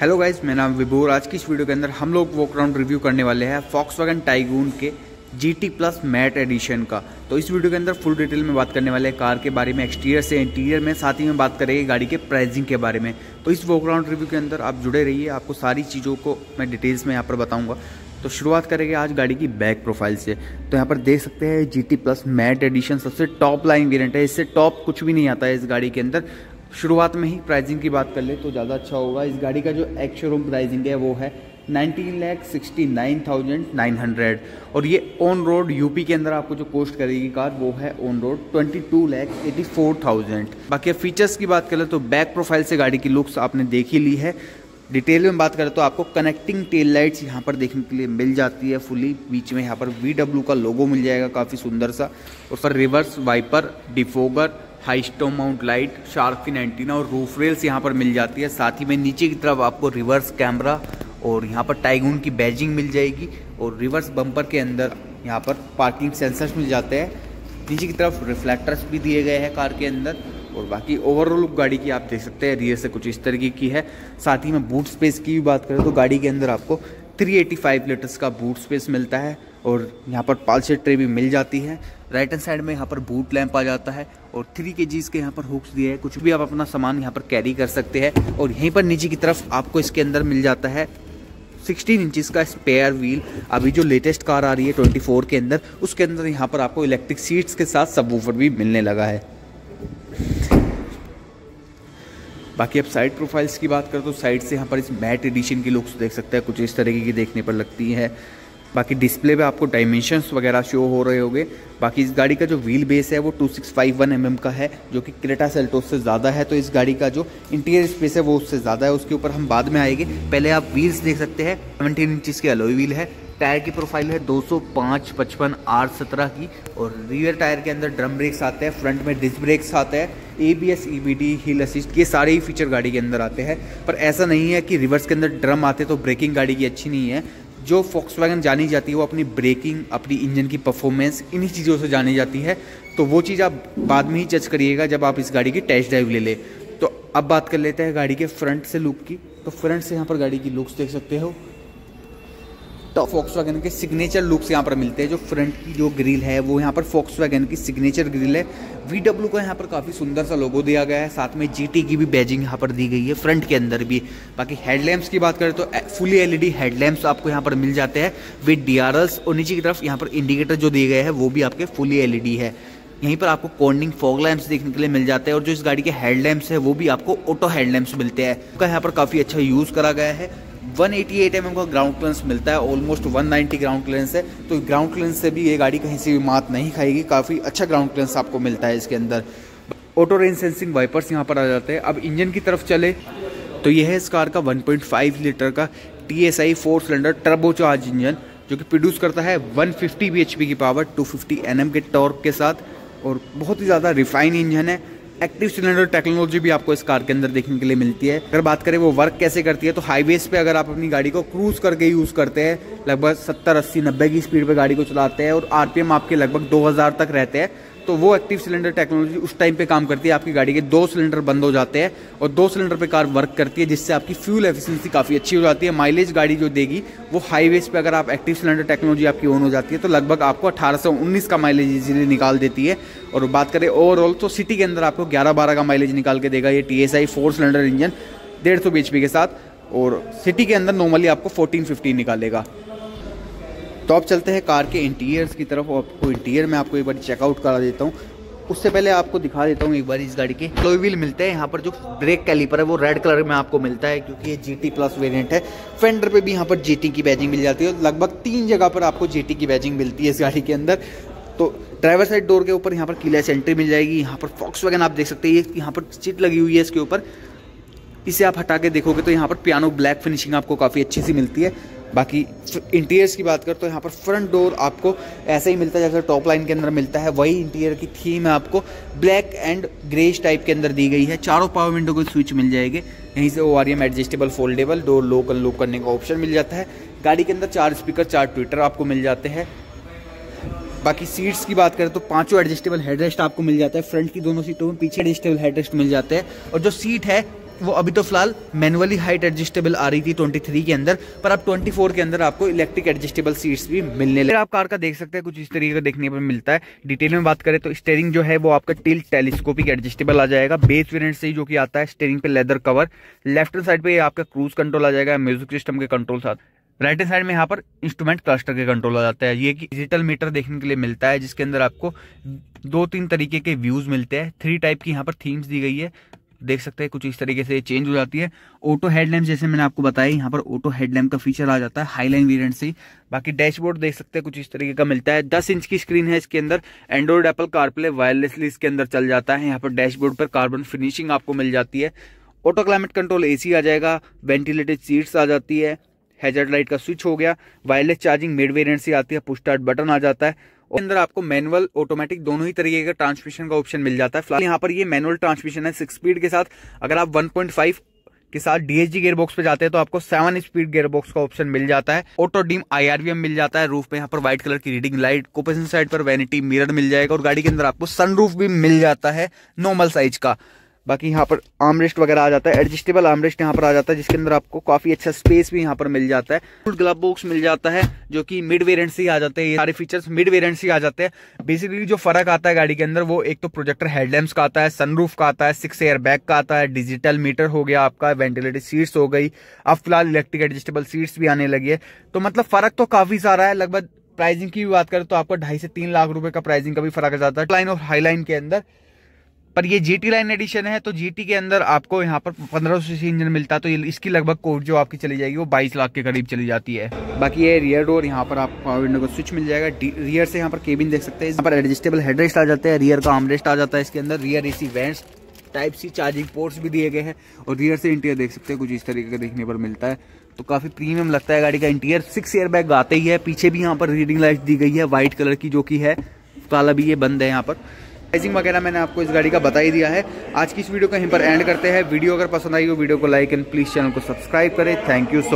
Hello guys मेरा नाम विभोर। आज की इस वीडियो के अंदर हम लोग वॉक राउंड रिव्यू करने वाले हैं फॉक्स वैगन टाइगून के G T plus matte edition का। तो इस वीडियो के अंदर फुल डिटेल में बात करने वाले हैं कार के बारे में एक्सटीरियर से इंटीरियर में, साथ ही में बात करेंगे गाड़ी के प्राइसिंग के बारे में। तो इस वॉक राउंड रिव्यू के अंदर आप जुड़े रहिए, आपको सारी चीज़ों को मैं डिटेल्स में यहाँ पर बताऊँगा। तो शुरुआत करेंगे आज गाड़ी की बैक प्रोफ़ाइल से। तो यहाँ पर देख सकते हैं G T plus matte edition सबसे टॉप लाइन वेरियंट है, इससे टॉप कुछ भी नहीं आता है इस गाड़ी के अंदर। शुरुआत में ही प्राइसिंग की बात कर ले तो ज़्यादा अच्छा होगा। इस गाड़ी का जो एक्स शोरूम प्राइसिंग है वो है nineteen lakh sixty nine thousand nine hundred. और ये ऑन रोड यूपी के अंदर आपको जो कोस्ट करेगी कार, वो है on road twenty two lakh eighty four thousand बाकी फीचर्स की बात करें तो बैक प्रोफ़ाइल से गाड़ी की लुक्स आपने देख ही ली है। डिटेल में बात करें तो आपको कनेक्टिंग टेल लाइट्स यहाँ पर देखने के लिए मिल जाती है फुली बीच में यहाँ पर VW का लोगो मिल जाएगा काफ़ी सुंदर सा। और फिर reverse wiper defogger high stop mount light, shark fin antenna और रूफ रेल्स यहाँ पर मिल जाती है। साथ ही में नीचे की तरफ़ आपको रिवर्स कैमरा और यहाँ पर टाइगून की बैजिंग मिल जाएगी और रिवर्स बम्पर के अंदर यहाँ पर पार्किंग सेंसर्स मिल जाते हैं। नीचे की तरफ़ रिफ्लेक्टर्स भी दिए गए हैं कार के अंदर और बाकी ओवरऑल गाड़ी की आप देख सकते हैं, रियर से कुछ इस तरीके की है। साथ ही में बूट स्पेस की भी बात करें तो गाड़ी के अंदर आपको 385 लीटर्स का बूट स्पेस मिलता है और यहाँ पर पालसेट ट्रे भी मिल जाती है। राइट हैंड साइड में यहाँ पर बूट लैंप आ जाता है और थ्री के जीज के यहाँ पर हुक्स दिए हैं। कुछ भी आप अपना सामान यहाँ पर कैरी कर सकते हैं और यहीं पर नीचे की तरफ़ आपको इसके अंदर मिल जाता है 16 इंचेस का स्पेयर व्हील अभी जो लेटेस्ट कार आ रही है 24 के अंदर, उसके अंदर यहाँ पर आपको इलेक्ट्रिक सीट्स के साथ सबवूफर भी मिलने लगा है। बाकी अब साइड प्रोफाइल्स की बात करें तो साइड से यहाँ पर इस मैट एडिशन की लुक्स देख सकते हैं, कुछ इस तरीके की देखने पर लगती है। बाकी डिस्प्ले पे आपको डायमेंशंस वगैरह शो हो रहे होंगे। बाकी इस गाड़ी का जो व्हील बेस है वो 2651 सिक्स mm का है, जो कि क्रेटा सेल्टोस से ज़्यादा है तो इस गाड़ी का जो इंटीरियर स्पेस है वो उससे ज़्यादा है, उसके ऊपर हम बाद में आएँगे। पहले आप व्हील्स देख सकते हैं सेवनटीन इंचज़ की अलोई व्हील है टायर की प्रोफ़ाइल है 205 55 आर सत्रह की, और रियर टायर के अंदर ड्रम ब्रेक्स आते हैं, फ्रंट में डिस्क ब्रेक्स आते हैं A B S E B D hill assist ये सारे ही फीचर गाड़ी के अंदर आते हैं। पर ऐसा नहीं है कि रिवर्स के अंदर ड्रम आते तो ब्रेकिंग गाड़ी की अच्छी नहीं है। जो फोक्स वैगन जानी जाती है, वो अपनी ब्रेकिंग अपनी इंजन की परफॉर्मेंस इन्हीं चीज़ों से जानी जाती है। तो वो चीज़ आप बाद में ही जज करिएगा जब आप इस गाड़ी की टेस्ट ड्राइव ले लें। तो अब बात कर लेते हैं गाड़ी के फ्रंट से लुक की। तो फ्रंट से यहाँ पर गाड़ी की लुक्स देख सकते हो। फॉक्स वैगन के सिग्नेचर लुक्स यहाँ पर मिलते हैं, जो फ्रंट की जो ग्रिल है, वो यहाँ पर फॉक्स वैगन की सिग्नेचर ग्रिल है। वी डब्ल्यू का यहाँ पर काफ़ी सुंदर सा लोगो दिया गया है, साथ में जीटी की भी बैजिंग यहाँ पर दी गई है फ्रंट के अंदर भी। बाकी हेडलैम्प्स की बात करें तो फुली एलईडी हेडलैम्प्स आपको यहाँ पर मिल जाते हैं विद डी और नीचे की तरफ़ यहाँ पर इंडिकेटर जो दिए गए हैं, वो भी आपके फुली एल है। यहीं पर आपको कॉर्निंग फॉग लैंप्स देखने के लिए मिल जाते हैं, और जो इस गाड़ी के हेडलैम्प्स है, वो भी आपको ऑटो हेडलैम्प्स मिलते हैं। का यहाँ पर काफ़ी अच्छा यूज़ करा गया है। 188 एम का ग्राउंड क्लियरेंस मिलता है ऑलमोस्ट 190 ग्राउंड क्लियरेंस है। तो ग्राउंड क्लियरेंस से भी ये गाड़ी कहीं से भी मात नहीं खाएगी, काफ़ी अच्छा ग्राउंड क्लियरेंस आपको मिलता है इसके अंदर। ऑटो रेंज सेंसिंग वाइपर्स यहाँ पर आ जाते हैं। अब इंजन की तरफ़ चले तो यह है इस कार का 1.5 लीटर का T S I four cylinder turbo charge engine, जो कि प्रोड्यूस करता है 150 फिफ्टी की पावर 250 एनएम के टॉर्क के साथ। और बहुत ही ज़्यादा रिफाइन इंजन है। एक्टिव सिलेंडर टेक्नोलॉजी भी आपको इस कार के अंदर देखने के लिए मिलती है। अगर बात करें वो वर्क कैसे करती है तो हाईवेज पे अगर आप अपनी गाड़ी को क्रूज करके यूज़ करते हैं, लगभग 70 80 90 की स्पीड पे गाड़ी को चलाते हैं और आरपीएम आपके लगभग 2000 तक रहते हैं। तो वो एक्टिव सिलेंडर टेक्नोलॉजी उस टाइम पे काम करती है, आपकी गाड़ी के दो सिलेंडर बंद हो जाते हैं और दो सिलेंडर पे कार वर्क करती है, जिससे आपकी फ्यूल एफिशिएंसी काफ़ी अच्छी हो जाती है। माइलेज गाड़ी जो देगी, वो हाईवेज पे अगर आप एक्टिव सिलेंडर टेक्नोलॉजी आपकी ऑन हो जाती है तो लगभग आपको अठारह का माइलेज इजीली निकाल देती है। और बात करें ओवरऑल तो सिटी के अंदर आपको ग्यारह बारह का माइलेज निकाल के देगा ये T S I four cylinder engine डेढ़ सौ बी के साथ। और सिटी के अंदर नॉर्मली आपको फोर्टीन फिफ्टीन निकालेगा। तो अब चलते हैं कार के इंटीरियर्स की तरफ़। और आपको इंटीरियर में आपको एक बार चेकआउट करा देता हूँ। उससे पहले आपको दिखा देता हूँ एक बार इस गाड़ी के। क्लोई व्हील मिलते हैं। यहाँ पर जो ब्रेक कैलिपर है, वो रेड कलर में आपको मिलता है, क्योंकि ये जीटी प्लस वेरिएंट है। फेंडर पे भी यहाँ पर जीटी की बैजिंग मिल जाती है लगभग तीन जगह पर आपको जीटी की बैजिंग मिलती है इस गाड़ी के अंदर। तो ड्राइवर साइड डोर के ऊपर यहाँ पर किलेस एंट्री मिल जाएगी। यहाँ पर फॉक्स वैगन आप देख सकते हैं। यहाँ पर सीट लगी हुई है इसके ऊपर। इसे आप हटा के देखोगे तो यहाँ पर पियानो ब्लैक फिनिशिंग आपको काफ़ी अच्छी सी मिलती है। बाकी इंटीरियर्स की बात करें तो यहाँ पर फ्रंट डोर आपको ऐसे ही मिलता है जैसे टॉप लाइन के अंदर मिलता है। वही इंटीरियर की थीम है आपको ब्लैक एंड ग्रेश टाइप के अंदर दी गई है। चारों पावर विंडो को स्विच मिल जाएँगे। यहीं से O R M adjustable foldable door lock unlock करने का ऑप्शन मिल जाता है। गाड़ी के अंदर चार स्पीकर चार ट्विटर आपको मिल जाते हैं। बाकी सीट्स की बात करें तो पाँचों एडजस्टेबल हेडरेस्ट आपको मिल जाता है। फ्रंट की दोनों सीटों में पीछे एडजस्टेबल हेडरेस्ट मिल जाते हैं। और जो सीट है वो अभी तो फ़िलहाल मैनुअली हाइट एडजस्टेबल आ रही थी 23 के अंदर, पर अब 24 के अंदर आपको इलेक्ट्रिक एडजस्टेबल सीट्स भी मिलने लगे। आप कार का देख सकते हैं, कुछ इस तरीके का देखने पर मिलता है। डिटेल में बात करें तो स्टेयरिंग जो है वो आपका टिल टेलीस्कोपिक एडजस्टेबल आ जाएगा। बेस वेरियंट से जो कि आता है स्टेयरिंग पे लेदर कवर लेफ़्ट साइड पे आपका क्रूज कंट्रोल आ जाएगा म्यूज़िक सिस्टम के कंट्रोल साथ। राइट हैंड साइड में यहाँ पर इंस्ट्रूमेंट क्लस्टर के कंट्रोल आ जाता है। ये कि डिजिटल मीटर देखने के लिए मिलता है, जिसके अंदर आपको दो तीन तरीके के व्यूज़ मिलते हैं। थ्री टाइप की यहाँ पर थीम्स दी गई है। देख सकते हैं कुछ इस तरीके से चेंज हो जाती है। ऑटो हेडलैम्प जैसे मैंने आपको बताया, यहाँ पर ऑटो हेडलैम्प का फीचर आ जाता है हाईलाइन वेरिएंट से। बाकी डैशबोर्ड देख सकते हैं, कुछ इस तरीके का मिलता है। दस इंच की स्क्रीन है इसके अंदर। एंड्रॉइड एप्पल कारप्ले वायरलेसली इसके अंदर चल जाता है। यहाँ पर डैशबोर्ड पर कार्बन फिनिशिंग आपको मिल जाती है। ऑटो क्लाइमेट कंट्रोल एसी आ जाएगा वेंटिलेटेड सीट्स आ जाती है हेजर्ड लाइट का स्विच हो गया। वायरलेस चार्जिंग मिड वेरियंट से आती है पुश स्टार्ट बटन आ जाता है। और अंदर आपको मैनुअल ऑटोमेटिक दोनों ही तरीके का ट्रांसमिशन का ऑप्शन मिल जाता है। फ़िलहाल यहाँ पर ये मैनुअल ट्रांसमिशन है सिक्स स्पीड के साथ। अगर आप 1.5 के साथ डीएसजी गेयर बॉक्स पे जाते हैं तो आपको सेवन स्पीड गेयर बॉक्स का ऑप्शन मिल जाता है। ऑटो डीम आईआरवीएम मिल जाता है। रूफ पे यहाँ पर व्हाइट कलर की रीडिंग लाइट कोपेशन साइड पर वैनिटी मिरर मिल जाएगा और गाड़ी के अंदर आपको सनरूफ भी मिल जाता है नॉर्मल साइज़ का। बाकी यहाँ पर आमरेस्ट वगैरह आ जाता है, एडजस्टेबल आमरेस्ट यहाँ पर आ जाता है, जिसके अंदर आपको काफ़ी अच्छा स्पेस भी यहाँ पर मिल जाता है। फुल ग्लब बॉक्स मिल जाता है, जो कि मिड वेरिएंट से ही आ जाते हैं, ये सारे फीचर्स मिड वेरिएंट से आ जाते हैं। बेसिकली जो फ़र्क आता है गाड़ी के अंदर, वो एक तो प्रोजेक्टर हेडलैम्प्स का आता है सनरूफ का आता है सिक्स एयर बैग का आता है डिजिटल मीटर हो गया आपका वेंटिलेटेड सीट्स हो गई। अब फ़िलहाल इलेक्ट्रिक एडजस्टेबल सीट्स भी आने लगी है। तो मतलब फ़र्क तो काफ़ी सारा है, लगभग प्राइसिंग की भी बात करें तो आपको ढाई से तीन लाख रुपए का प्राइसिंग का भी फ़र्क आ जाता है। लाइन और हाई लाइन के अंदर पर ये जीटी लाइन एडिशन है तो जीटी के अंदर आपको यहाँ पर पंद्रह सौ इंजन मिलता है तो इसकी लगभग कोट जो आपकी चली जाएगी वो बाईस लाख के करीब चली जाती है। बाकी ये रियर डोर यहाँ पर आपको पावर विंडो का स्विच मिल जाएगा। रियर से यहाँ पर केबिन देख सकते हैं। यहाँ पर एडजस्टेबल हेडरेस्ट आ जाता है रियर का आमरेस्ट आ जाता है इसके अंदर। Rear AC vents type C charging ports भी दिए गए हैं, और रियर से इंटीरियर देख सकते हैं, कुछ इस तरीके का देखने पर मिलता है। तो काफ़ी प्रीमियम लगता है गाड़ी का इंटीरियर सिक्स ईयर बैग आते ही है, पीछे भी यहाँ पर रीडिंग लाइट दी गई है व्हाइट कलर की जो की है, काला भी ये बंद है यहाँ पर। प्राइसिंग वगैरह मैंने आपको इस गाड़ी का बता ही दिया है। आज की इस वीडियो को यहीं पर एंड करते हैं। वीडियो अगर पसंद आई हो, वीडियो को लाइक एंड प्लीज़ चैनल को सब्सक्राइब करें। Thank you so